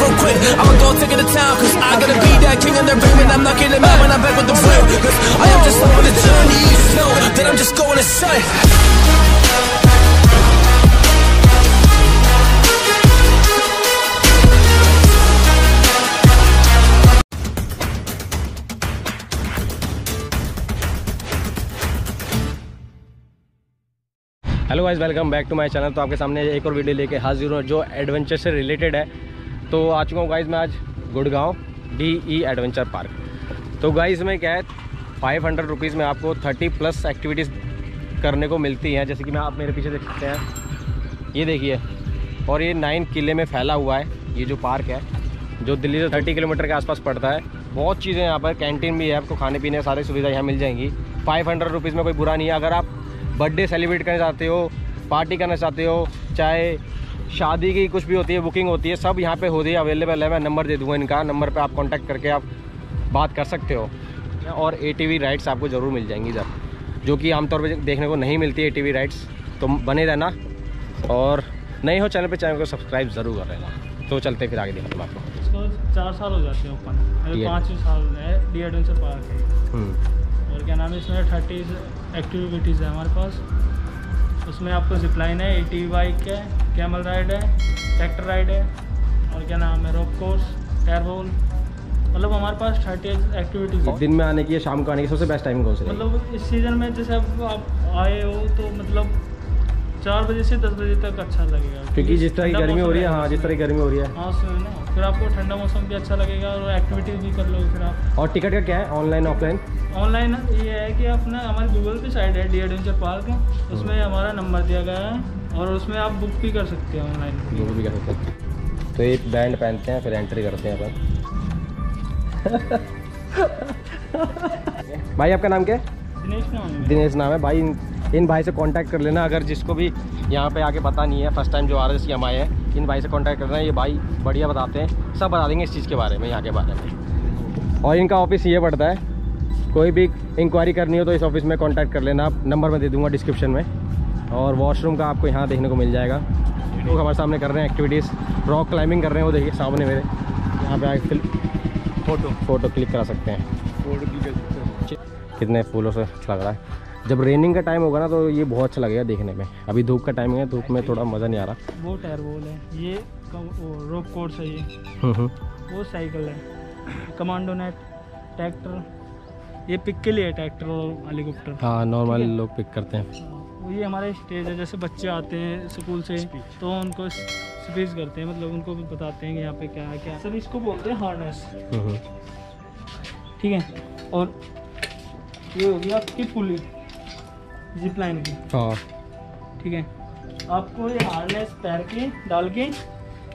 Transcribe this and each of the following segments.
real quick. I'ma go take it to town, cause I gotta be that king of the ring when I'm knocking them out when I'm back with the real. Cause I am just on the journey, you just know that I'm just going insane. Hello guys welcome back to my channel तो आपके सामने एक और video लेके हाजिर हूँ जो adventure से रिलेटेड है तो आ चुका हूँ गाइज़ मैं आज Gurgaon D E adventure park तो गाइज़ में क्या है फाइव हंड्रेड रुपीज़ में आपको थर्टी प्लस एक्टिविटीज़ करने को मिलती हैं। जैसे कि मैं आप मेरे पीछे देख सकते हैं। ये देखिए, और ये नाइन किले में फैला हुआ है, ये जो पार्क है, जो दिल्ली से थर्टी किलोमीटर के आसपास पड़ता है। बहुत चीज़ें यहाँ पर कैंटीन भी है, आपको खाने पीने सारी सुविधा यहाँ मिल जाएँगी। फाइव हंड्रेड रुपीज़ में कोई बुरा नहीं है। अगर आप बर्थडे सेलिब्रेट करना चाहते हो पार्टी करना चाहते हो, चाहे शादी की कुछ भी होती है बुकिंग होती है सब यहाँ पे होती है अवेलेबल है। मैं नंबर दे दूँगा इनका नंबर पे आप कांटेक्ट करके आप बात कर सकते हो। और ए टी राइड्स आपको ज़रूर मिल जाएँगी इधर। जो कि आमतौर पर देखने को नहीं मिलती ए टी राइड्स तो बने रहना। और नहीं हो चैनल पर चैनल को सब्सक्राइब ज़रूर कर लेना। तो चलते फिर आगे दिखाता हूँ आपको। चार साल हो जाते हैं ओपन अभी साल है डी एडवेंचर पार्क है। हम्म, और क्या नाम है इसमें? थर्टी एक्टिविटीज़ है हमारे पास। उसमें आपको जिपलाइन है ए टी बाइक है कैमल राइड है ट्रैक्टर राइड है और क्या नाम है रोप कोर्स एयरबॉल मतलब हमारे पास थर्टी एक्टिविटीज़ है। दिन में आने की या शाम को आने की सबसे बेस्ट टाइम कौन सी? मतलब इस सीज़न में जैसे अब आप आए हो तो मतलब चार बजे से दस बजे तक अच्छा लगेगा। क्योंकि जिस तरह की गर्मी हो रही है हाँ। जिस तरह की गर्मी हो रही है। हाँ उसमें ना? फिर आपको ठंडा मौसम भी अच्छा लगेगा और एक्टिविटीज़ भी कर लोगे फिर आप। और टिकट का क्या है ऑनलाइन ऑफलाइन ऑनलाइन ये है कि अपना हमारे गूगल पे साइट है डी एडवेंचर पार्क उसमें हमारा नंबर दिया गया है। और उसमें आप बुक भी कर सकते हैं ऑनलाइन जो भी कर सकते हैं। तो ये बैंड पहनते हैं फिर एंट्री करते हैं अपन। भाई आपका नाम क्या है? दिनेश नाम है दिनेश नाम है। भाई इन, इन भाई से कांटेक्ट कर लेना। अगर जिसको भी यहाँ पे आके पता नहीं है फ़र्स्ट टाइम जो आ रहा है जैसे हम आए हैं इन भाई से कांटेक्ट करना ये भाई बढ़िया बताते हैं। सब बता देंगे इस चीज़ के बारे में यहाँ के बारे में। और इनका ऑफ़िस ये पड़ता है। कोई भी इंक्वायरी करनी हो तो इस ऑफ़िस में कांटेक्ट कर लेना। आप नंबर मैं दे दूँगा डिस्क्रिप्शन में। और वॉशरूम का आपको यहाँ देखने को मिल जाएगा। लोग हमारे सामने कर रहे हैं एक्टिविटीज़ रॉक क्लाइंबिंग कर रहे हैं वो देखिए सामने मेरे। यहाँ पे आके फ़ोटो फ़ोटो क्लिक करा सकते हैं। फ़ोटो क्लिक कितने फूलों से लग रहा है। जब रेनिंग का टाइम होगा ना तो ये बहुत अच्छा लगेगा देखने में। अभी धूप का टाइम है धूप में थोड़ा मज़ा नहीं आ रहा। वो एयरबॉल है। ये रोप कोर्स है ये। हम्म, हम्म। वो साइकिल है। कमांडो नेट ट्रैक्टर ये पिक के लिए ट्रैक्टर और हेलीकॉप्टर हाँ नॉर्मल लोग पिक करते हैं। ये हमारे स्टेज है जैसे बच्चे आते हैं स्कूल से तो उनको स्पीच करते हैं मतलब उनको भी बताते हैं कि यहाँ पे क्या है क्या सर इसको बोलते हैं हार्नेस हम्म। ठीक है? और ये होगी आपकी पुली जिप लाइन की। हाँ। ठीक है? आपको ये हार्नेस पैर के डाल के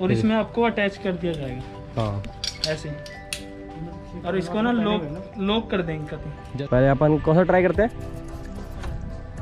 और इसमें आपको अटैच कर दिया जाएगा। हाँ। ऐसे और इसको ना लॉक लॉक कर देंगे कभी। पहले अपन कौन सा ट्राई करते हैं?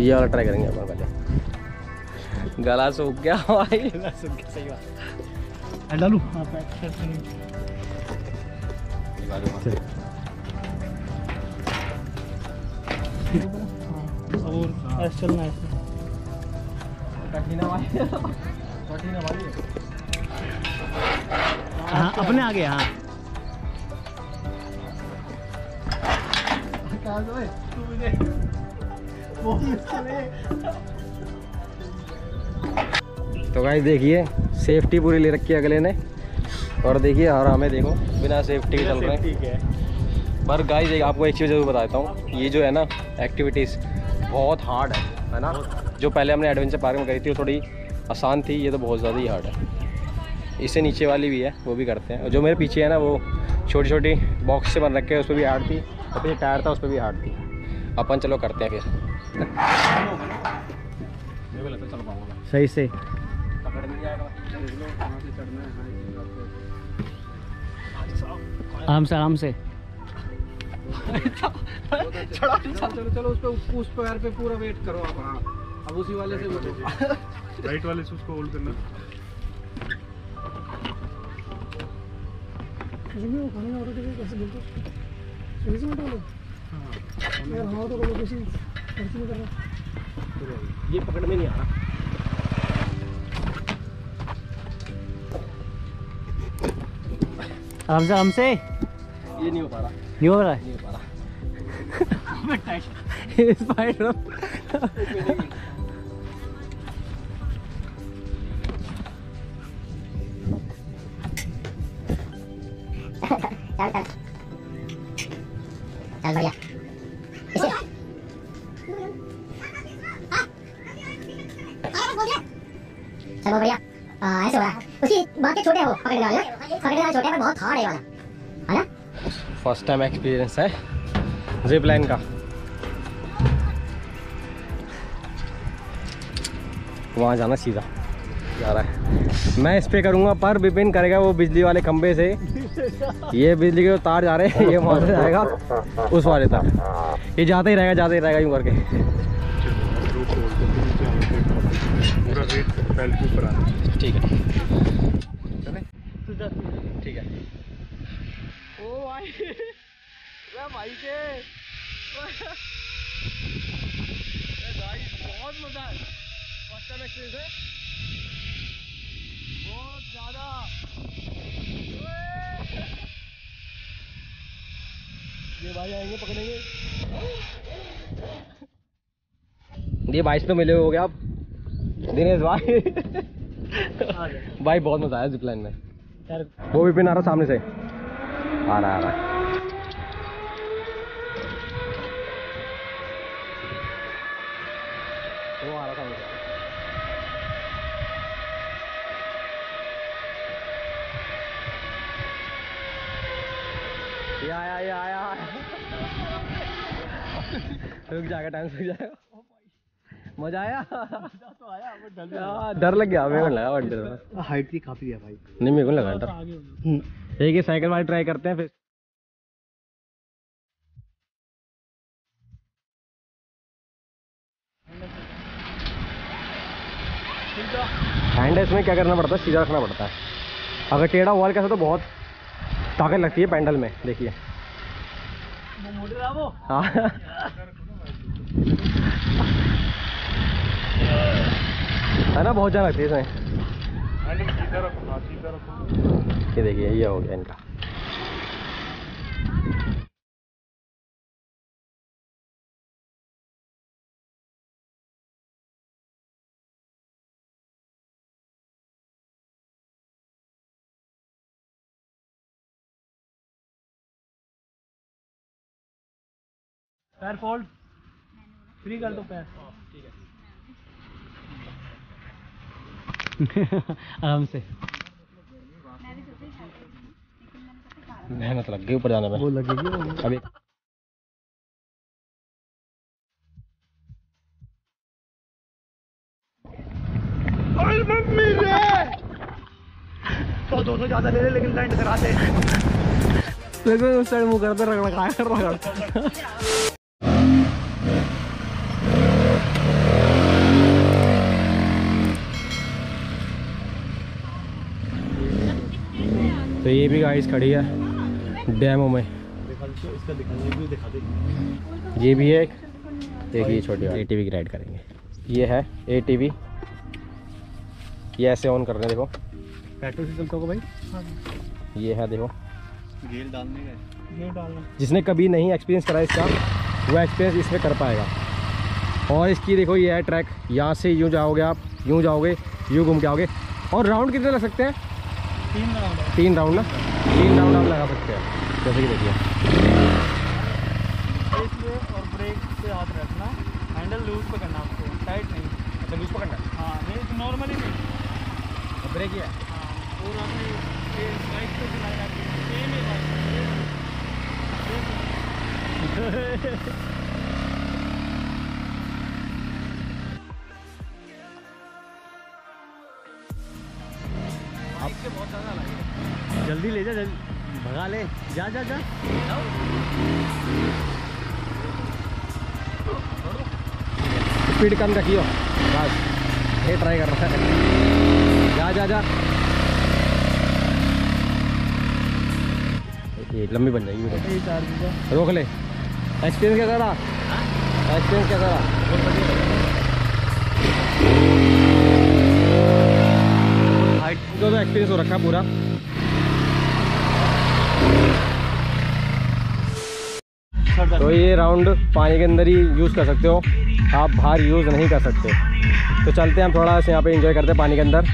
ये वाला ट्राई करेंगे अपन पहले। गला सूख गया भाई। गला सूख गया सही बात। डालू। हाँ पैक कर देंगे। हाँ, और ऐसे चलना है। ऐसे हाँ। अपने आगे हाँ। तो गाइस देखिए सेफ्टी पूरी ले रखी है अगले ने। और देखिए और हमें देखो बिना सेफ्टी के चल रहे हैं। ठीक है पर गाइस एक आपको एक चीज़ ज़रूर बताता हूँ। ये जो है ना एक्टिविटीज़ बहुत हार्ड है है ना? जो पहले हमने एडवेंचर पार्क में करी थी वो थोड़ी आसान थी ये तो बहुत ज़्यादा ही हार्ड है। इससे नीचे वाली भी है वो भी करते हैं। और जो मेरे पीछे है ना वो छोटी छोटी बॉक्स से बन रखे हैं उस पर भी हार्ड थी। और फिर टायर था उस पर भी हार्ड थी। अपन चलो करते हैं फिर। सही से आराम से आराम से। चलो चलो उस पे उस पैर पे पूरा वेट करो आप हाँ। अब उसी वाले से राइट वाले से उसको होल्ड करना ये पकड़ में नहीं आ रहा। हमसे हमसे ये नहीं हो पा रहा। नहीं हो रहा है? नहीं हो पा रहा। स्पाइडर चल बढ़िया। ना पकड़ने वाले छोटे हैं पर बहुत हार्ड है वाला। है ना? फ़र्स्ट टाइम एक्सपीरियंस है। जिप लाइन का। वहाँ जाना सीधा। जा रहा है। मैं इस पे करूँगा पर विपिन करेगा वो बिजली वाले खंबे से। ये बिजली के जो तार जा रहे हैं ये वहाँ से जाएगा। उस वाले तक ये जाता ही रहेगा जाता ही रहेगा यूँ करके। रोप को होल्ड करके नीचे आने पूरा वेट बेल्ट के ऊपर आना ठीक है ठीक है ओ भाई। रे भाई के। बहुत मज़ा है फ़र्स्ट टाइम एक्सपीरियंस है। बहुत ज़्यादा। ये भाई आएँगे पकड़ेंगे। ये बाईस पे मिले हो गया आप। दिनेश भाई। भाई बहुत मज़ा आया जिपलाइन में। वो भी पिन आ रहा सामने से। आ रहा वो आ ये आया ये आया। रुक जाएगा टाइम रुक जाएगा मज़ा आया? हाँ, डर लग गया मेरे को लगा डर हाइट भी काफ़ी है भाई। नहीं मेरे को लगा डर। आगे हो साइकिल वाली ट्राई करते हैं फिर। हैंड इसमें क्या करना पड़ता है? सीधा रखना पड़ता है। अगर टेढ़ा हुआ कैसे तो बहुत ताकत लगती है पैंडल में, देखिए। हाँ। है ना? बहुत ज़्यादा लगती है इसमें। हाँ ये देखिए ये हो गया इनका। पैर फोल्ड फ्री कर दो पैर। आराम से। मेहनत लग गई ऊपर जाने में। वो लगेगी अभी देखो उस साइड मुँह करते रगड़ खाया कर रगड़। तो ये भी गाइस खड़ी है। डैमो में। ये भी है एक। देखिए ये छोटी ए टी वी की राइड करेंगे। ये है ए टी वी ये ऐसे ऑन कर रहे हैं देखो। पेट्रोल से चलता होगा भाई? ये है देखो। गेल डालने का गेल डालना। जिसने कभी नहीं एक्सपीरियंस करा इसका वो एक्सपीरियंस इसमें कर पाएगा। और इसकी देखो ये है ट्रैक यहाँ से यूँ जाओगे आप यूँ जाओगे यूँ घूम के आओगे। और राउंड कितने लग सकते हैं? तीन राउंड तीन राउंड ना? तीन राउंड आप लगा सकते हैं। जैसे कि देखिए। इसलिए और ब्रेक से हाथ रखना। हैंडल लूज पकड़ना आपको। टाइट नहीं। अच्छा लूज पकड़ना हाँ? नहीं नॉर्मली नहीं। ब्रेक ही है। हाँ और आपने बाइक पे चलाया सेम ही। बाइक जा जा जा। स्पीड कम रखियो। बस ये ट्राई कर रहा है। जा जा जा। ये लंबी बन जाएगी रोक ले। एक्सपीरियंस क्या रहा एक्सपीरियंस कैसा रहा हाइट को तो एक्सपीरियंस हो रखा है पूरा। तो ये राउंड पानी के अंदर ही यूज़ कर सकते हो। आप बाहर यूज़ नहीं कर सकते। तो चलते हैं हम थोड़ा सा यहाँ पे इंजॉय करते हैं पानी के अंदर।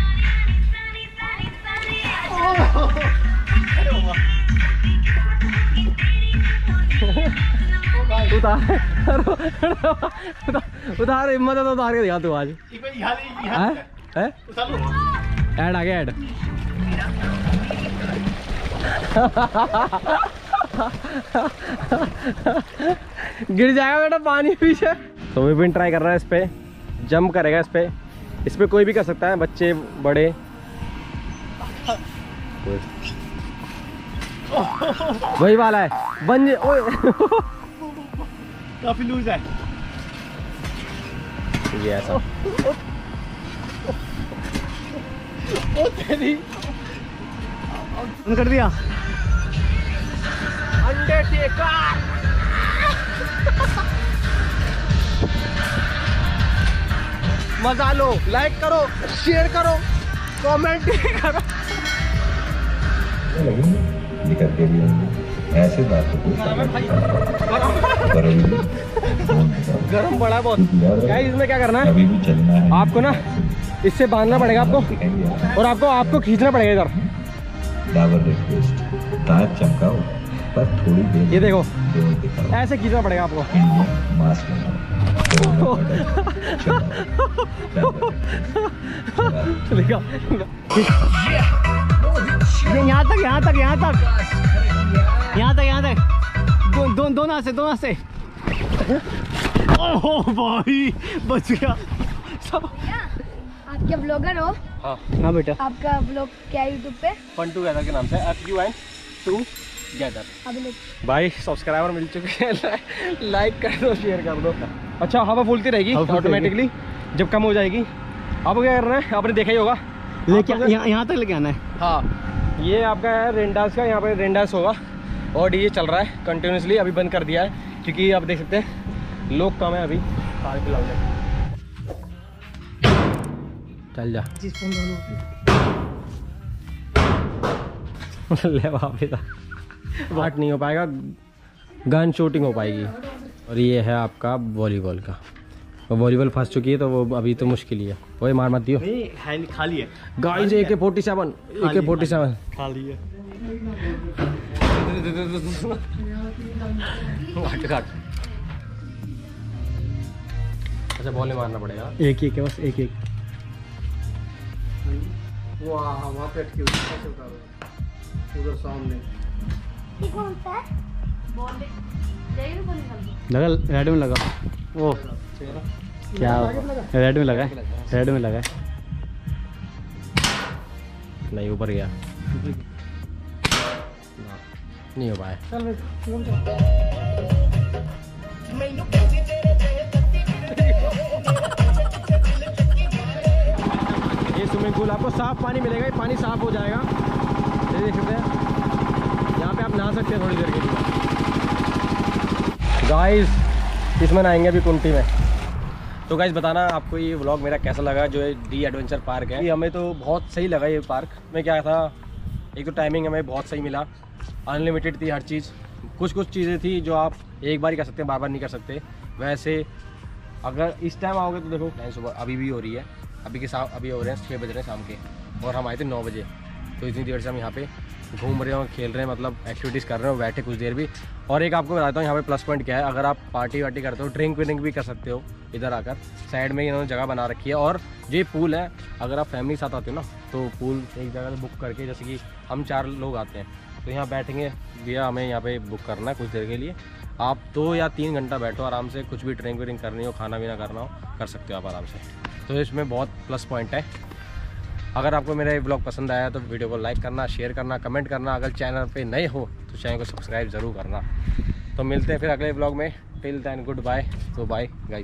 उतार उतार, हिम्मत है तो उतार के दिखा तू आज? ऐड आ गया ऐड गिर जाएगा बेटा पानी पीछे। तो विपिन ट्राई कर रहा है इस पे। जंप करेगा इस पे। इस पे कोई भी कर सकता है बच्चे बड़े। वही वाला है। बन ओए। काफ़ी लूज है। ये ऐसा। कर दिया। मज़ा लो लाइक करो शेयर करो कमेंट करो। निकल के भी ऐसे बातों करोगे गर्म पड़ा बहुत। क्या इसमें क्या करना है? अभी भी चलना है। आपको ना इससे बांधना पड़ेगा आपको। और आपको आपको खींचना पड़ेगा इधर। डाबर रिक्वेस्ट दांत चमकाओ। पर थोड़ी देर ये देखो। ऐसे खींचना पड़ेगा आपको। मास्क यहाँ तक यहाँ तक यहाँ तक। यहाँ तक यहाँ तक। दो, दो, दोनों से दोनों से ओह भाई बच गया। आप क्या ब्लॉगर हो। हाँ। हाँ बेटा। आपका ब्लॉग क्या है यूट्यूब पे? फन टूगेदर के नाम से एफ़ यू एन टू भाई सब्सक्राइबर मिल चुके हैं। लाइक कर दो शेयर कर दो। अच्छा हवा फूलती रहेगी ऑटोमेटिकली जब कम हो जाएगी। आपको क्या करना है? आपने देखा ही होगा। लेके यहाँ तक लेके आना है। हाँ ये आपका है रेंडास का यहाँ पे रेंडास होगा। और ये चल रहा है कंटिन्यूसली अभी बंद कर दिया है क्योंकि आप देख सकते हैं लोग कम है अभी। कार फ़िलहाल में चल जा। ले वापस बात नहीं हो पाएगा। गन शूटिंग हो पाएगी। और ये है आपका वॉलीबॉल का। वो वॉलीबॉल फंस चुकी है तो वो अभी तो मुश्किल ही है। वही मार मत दियो। नहीं खाली है। गाइस ए के फोर्टी सेवन। ए के फोर्टी सेवन। खाली है। अच्छा बॉल नहीं मारना पड़ेगा। एक एक है बस एक एक वाह वहाँ पे उधर सामने। लगा रेड में लगा। वो क्या रेड में लगा रेड में लगा नहीं, ऊपर गया। नहीं हो पाया। ये स्विमिंग पूल आपको साफ़ पानी मिलेगा, ये पानी साफ़ हो जाएगा। ये देख सकते हैं। यहाँ पे आप नहा सकते हैं थोड़ी देर के लिए। गाइस इसमें नहाएँगे अभी कुंटी में। तो गाइस बताना आपको ये व्लॉग मेरा कैसा लगा, जो डी एडवेंचर पार्क है। ये हमें तो बहुत सही लगा ये पार्क में क्या था, एक तो टाइमिंग हमें बहुत सही मिला। अनलिमिटेड थी हर चीज़। कुछ कुछ चीज़ें थी जो आप एक बार ही कर सकते हैं बार बार नहीं कर सकते। वैसे, अगर इस टाइम आओगे तो देखो टाइम सुबह अभी भी हो रही है। अभी के साथ अभी हो रहे हैं छः बज रहे हैं शाम के। और हम आए थे नौ बजे। तो इतनी देर से हम यहाँ पे घूम रहे हो, खेल रहे हैं मतलब एक्टिविटीज़ कर रहे हो, बैठे कुछ देर भी। और एक आपको बताता हूँ, यहाँ पे प्लस पॉइंट क्या है। अगर आप पार्टी वार्टी करते हो ड्रिंक विंक भी कर सकते हो इधर आकर। साइड में इन्होंने जगह बना रखी है। और जो ये पूल है, अगर आप फैमिली साथ आते हो ना तो पूल एक जगह से बुक करके, जैसे कि हम चार लोग आते हैं तो यहाँ बैठेंगे। भैया, हमें यहाँ पे बुक करना है कुछ देर के लिए। आप दो या तीन घंटा बैठो, आराम से कुछ भी ड्रिंक विंक करनी हो, खाना पीना करना हो, कर सकते हो आप आराम से। तो इसमें बहुत प्लस पॉइंट है। अगर आपको मेरा ये ब्लॉग पसंद आया तो वीडियो को लाइक करना शेयर करना कमेंट करना। अगर चैनल पे नए हो तो चैनल को सब्सक्राइब ज़रूर करना। तो मिलते हैं फिर अगले ब्लॉग में। टिल दैन गुड बाय तो बाय है?